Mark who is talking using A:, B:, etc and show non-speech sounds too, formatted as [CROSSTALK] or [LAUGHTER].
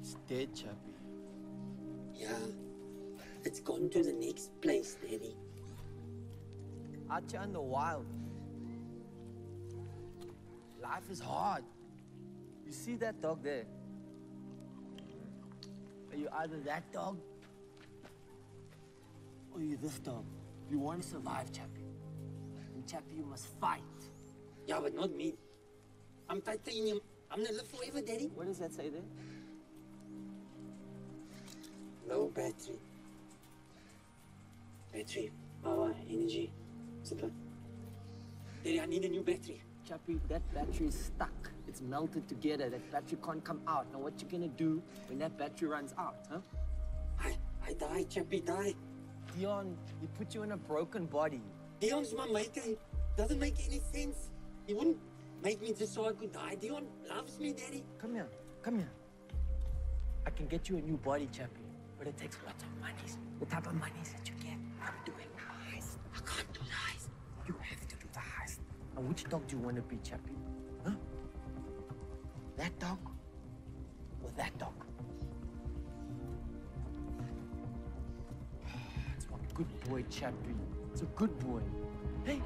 A: It's dead, Chappie.
B: Yeah. It's gone to the next place, Daddy.
A: Out here in the wild. Life is hard. You see that dog there? Are you either that dog or you this dog? You want to survive, Chappie. And Chappie, you must fight.
B: Yeah, but not me. I'm titanium. I'm gonna live forever, Daddy.
A: What does that say there?
B: Battery. Battery, power, energy, supply. Daddy, I need a new battery.
A: Chappie, that battery is stuck. It's melted together. That battery can't come out. Now, what you gonna do when that battery runs out, huh?
B: I, I die, Chappie, die.
A: Deon, he put you in a broken body.
B: Deon's my maker. It doesn't make any sense. He wouldn't make me just so I could die. Deon loves me, Daddy.
A: Come here, come here. I can get you a new body, Chappie, but it takes lots of monies. The type of monies that you get from doing the heist.
B: I can't do the heist.
A: You have to do the heist. Now, which dog do you want to be, Chappie? Huh? That dog or that dog? [SIGHS] It's one good boy, Chappie. It's a good boy. Hey,